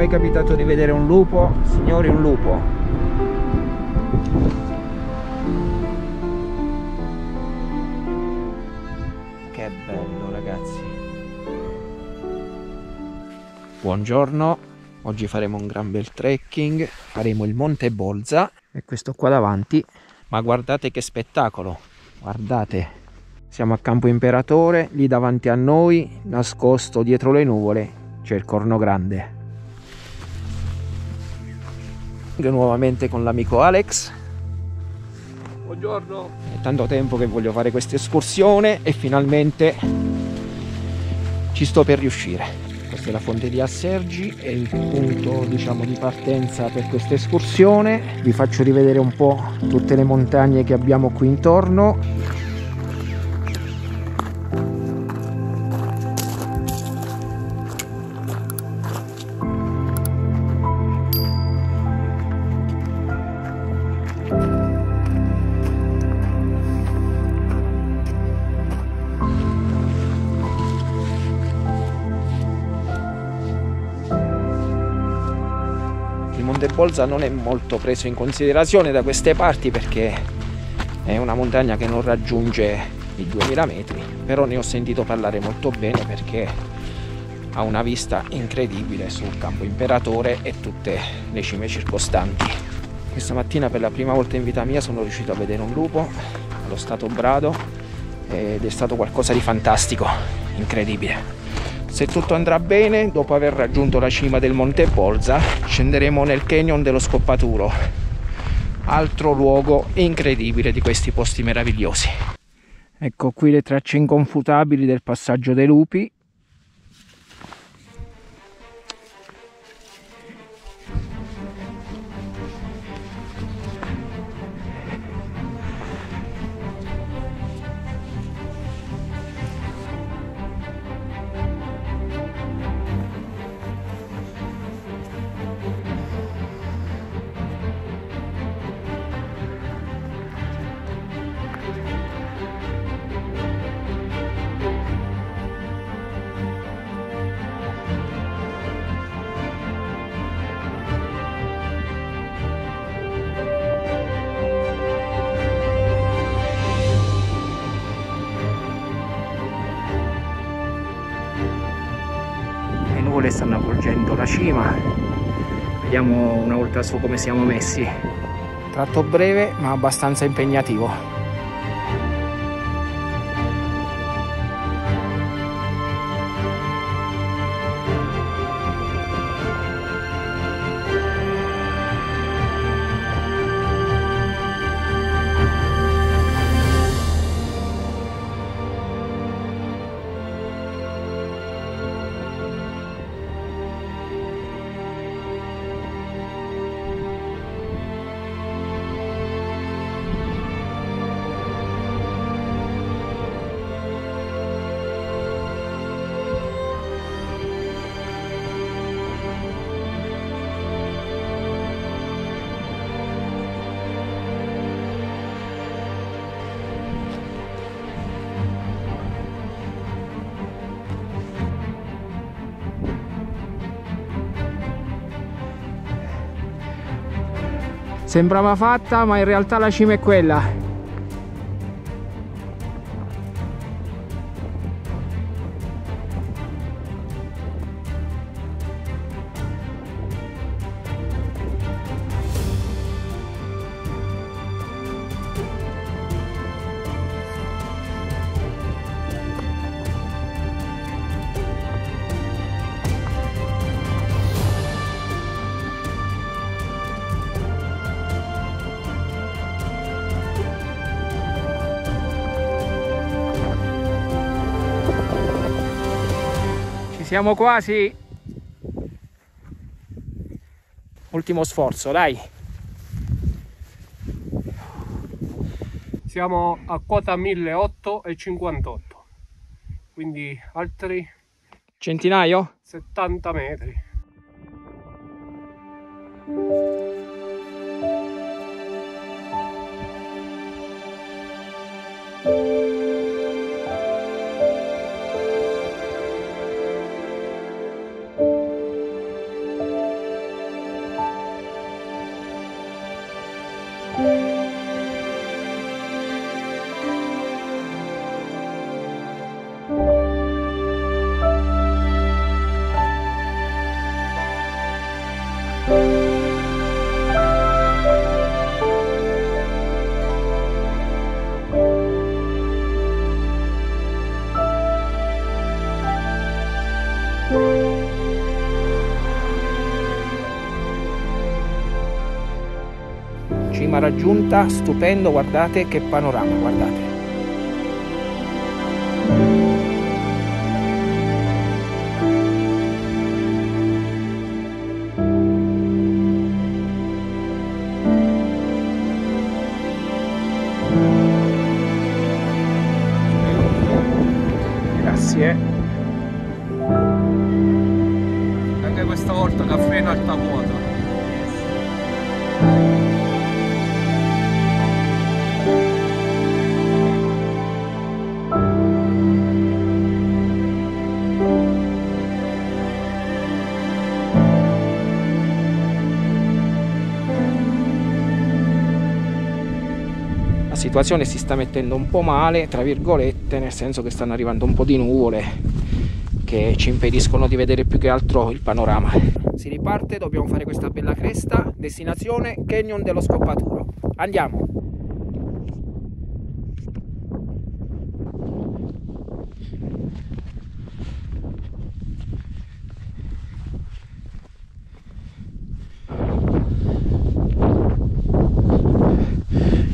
mai capitato di vedere un lupo? Signori, un lupo. Che bello, ragazzi. Buongiorno, oggi faremo un gran bel trekking, faremo il Monte Bolza e questo qua davanti. Ma guardate che spettacolo, guardate. Siamo a Campo Imperatore, lì davanti a noi, nascosto dietro le nuvole, c'è il Corno Grande. Nuovamente con l'amico Alex. Buongiorno. È tanto tempo che voglio fare questa escursione e finalmente ci sto per riuscire. Questa è la fonte di Assergi, è il punto diciamo di partenza per questa escursione. Vi faccio rivedere un po' tutte le montagne che abbiamo qui intorno. Bolza non è molto preso in considerazione da queste parti perché è una montagna che non raggiunge i 2000 metri, però ne ho sentito parlare molto bene perché ha una vista incredibile sul campo imperatore e tutte le cime circostanti. Questa mattina per la prima volta in vita mia sono riuscito a vedere un lupo allo stato brado ed è stato qualcosa di fantastico, incredibile. Se tutto andrà bene, dopo aver raggiunto la cima del Monte Bolza, scenderemo nel canyon dello Scoppaturo, altro luogo incredibile di questi posti meravigliosi. Ecco qui le tracce inconfutabili del passaggio dei lupi vediamo una volta su come siamo messi. Tratto breve ma abbastanza impegnativo Sembrava fatta, ma in realtà la cima è quella. Siamo quasi. Ultimo sforzo, dai. Siamo a quota 1858, quindi altri centinaio? 70 metri. Raggiunta, stupendo, guardate che panorama, guardate. Situazione si sta mettendo un po' male, tra virgolette, nel senso che stanno arrivando un po' di nuvole che ci impediscono di vedere più che altro il panorama. Si riparte, dobbiamo fare questa bella cresta, destinazione Canyon dello Scoppaturo. Andiamo!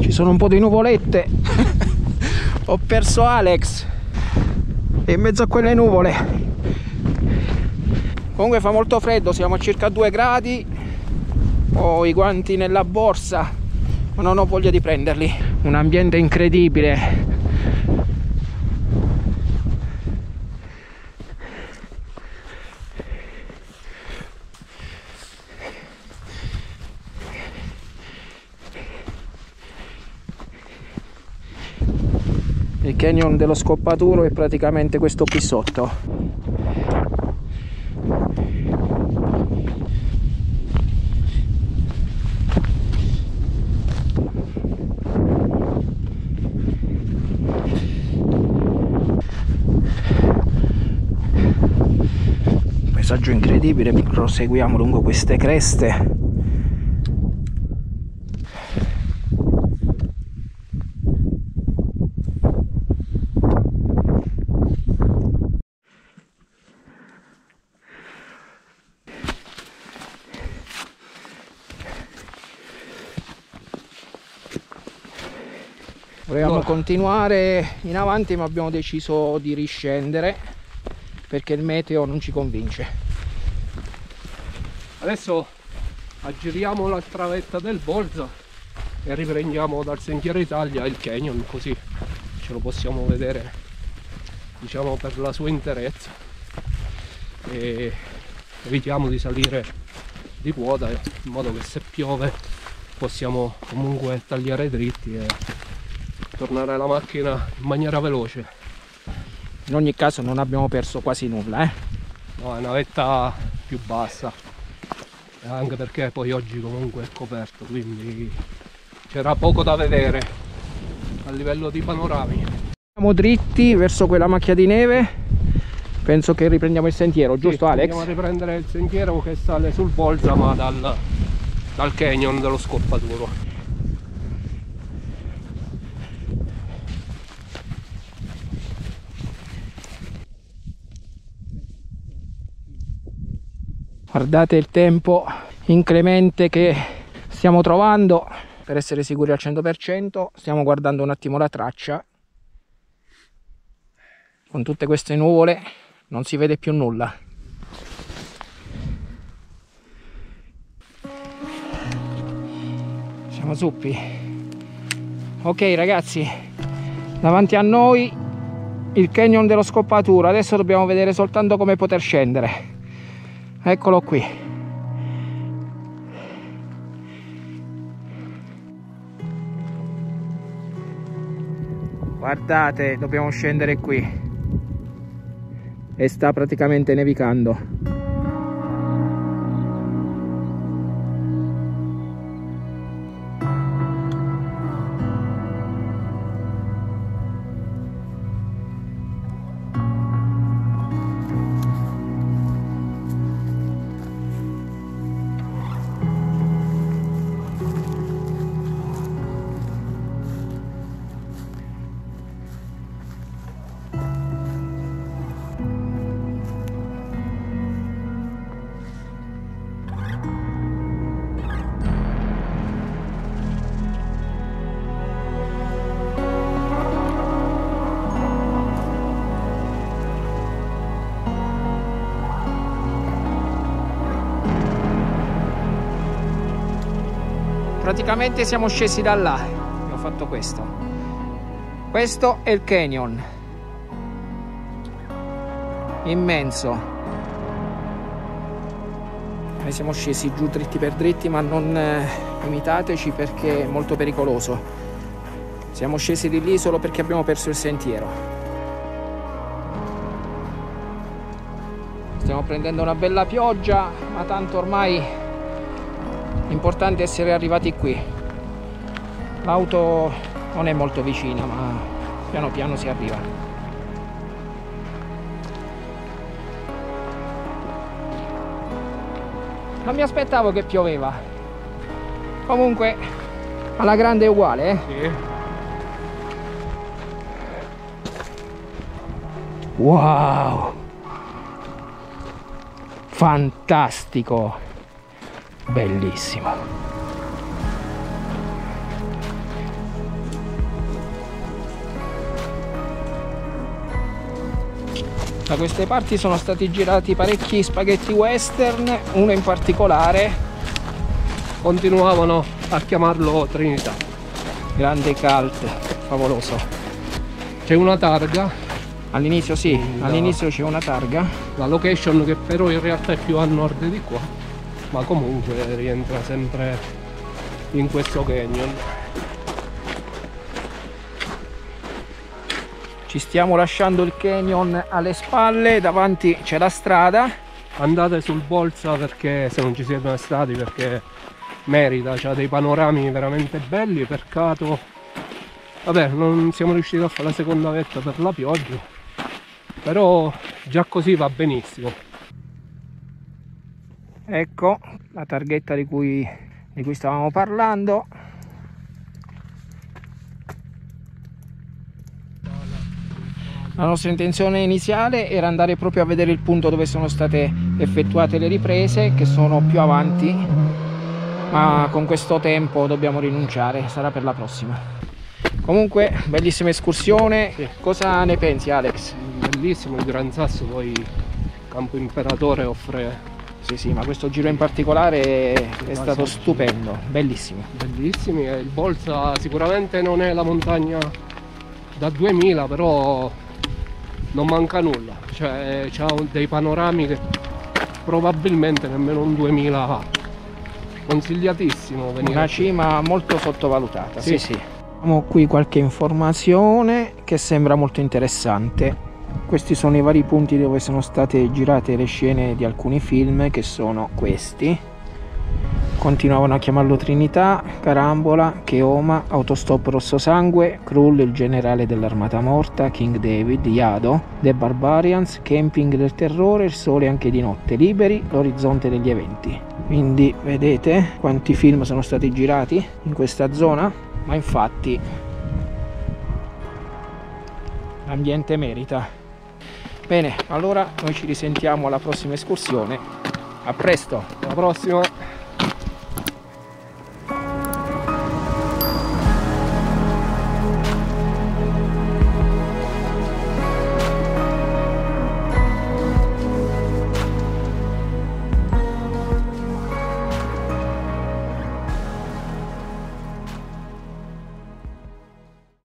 Ci sono un po' di nuvolette. Ho perso Alex. E in mezzo a quelle nuvole. Comunque fa molto freddo, siamo a circa 2 gradi. Ho i guanti nella borsa, ma non ho voglia di prenderli. Un ambiente incredibile. Il canyon dello scoppaturo è praticamente questo qui sotto. Paesaggio incredibile, proseguiamo lungo queste creste. Volevamo Allora. continuare in avanti ma abbiamo deciso di riscendere perché il meteo non ci convince. Adesso aggiriamo l'altra vetta del Bolza e riprendiamo dal Sentiero Italia il canyon così ce lo possiamo vedere diciamo per la sua interezza e evitiamo di salire di quota in modo che se piove possiamo comunque tagliare dritti e tornare alla macchina in maniera veloce In ogni caso non abbiamo perso quasi nulla, eh? no, è una vetta più bassa anche perché poi oggi comunque è coperto quindi c'era poco da vedere a livello di panorami Siamo dritti verso quella macchia di neve. Penso che riprendiamo il sentiero, giusto Sì, Alex? Andiamo a riprendere il sentiero che sale sul Bolza ma dal, dal canyon dello Scoppaturo. Guardate il tempo inclemente che stiamo trovando. Per essere sicuri al 100% stiamo guardando un attimo la traccia. Con tutte queste nuvole non si vede più nulla. Siamo zuppi. Ok ragazzi, davanti a noi il canyon dello scoppaturo. Adesso dobbiamo vedere soltanto come poter scendere. Eccolo qui. Guardate, dobbiamo scendere qui. E sta praticamente nevicando. Praticamente siamo scesi da là. E ho fatto questo. Questo è il canyon. Immenso. Noi siamo scesi giù dritti per dritti ma non eh, imitateci perché è molto pericoloso. Siamo scesi di lì solo perché abbiamo perso il sentiero. Stiamo prendendo una bella pioggia ma tanto ormai l'importante è essere arrivati qui. L'auto non è molto vicina ma piano piano si arriva. Non mi aspettavo che pioveva. Comunque alla grande è uguale eh? Sì. wow! Fantastico bellissimo. Da queste parti sono stati girati parecchi spaghetti western uno in particolare. Continuavano a chiamarlo Trinità. Grande cult favoloso. C'è una targa. All'inizio sì all'inizio c'è una targa. La location che però in realtà è più a nord di qua ma comunque rientra sempre in questo canyon. Ci stiamo lasciando il canyon alle spalle davanti c'è la strada. Andate sul Bolsa perché se non ci siete mai stati perché merita, ha dei panorami veramente belli, peccato vabbè non siamo riusciti a fare la seconda vetta per la pioggia però già così va benissimo ecco la targhetta di cui, di cui stavamo parlando la nostra intenzione iniziale era andare proprio a vedere il punto dove sono state effettuate le riprese che sono più avanti ma con questo tempo dobbiamo rinunciare sarà per la prossima comunque bellissima escursione Sì. cosa ne pensi Alex? bellissimo il Gran Sasso poi Campo Imperatore offre sì sì ma questo giro in particolare è, è stato stupendo bellissimo. Bellissimi e il Bolsa sicuramente non è la montagna da 2000 però non manca nulla. Cioè ha dei panorami che probabilmente nemmeno un 2000 ha consigliatissimo venire una qui. cima molto sottovalutata sì. Sì. sì. Abbiamo qui qualche informazione che sembra molto interessante questi sono i vari punti dove sono state girate le scene di alcuni film che sono questi continuavano a chiamarlo Trinità, Carambola, Cheoma, Autostop Rosso Sangue, Krull il generale dell'armata morta, King David, Yado, The Barbarians, Camping del terrore, Il sole anche di notte, Liberi, L'orizzonte degli eventi. Quindi vedete quanti film sono stati girati in questa zona, ma infatti l'ambiente merita. Bene, allora noi ci risentiamo alla prossima escursione. A presto! alla prossima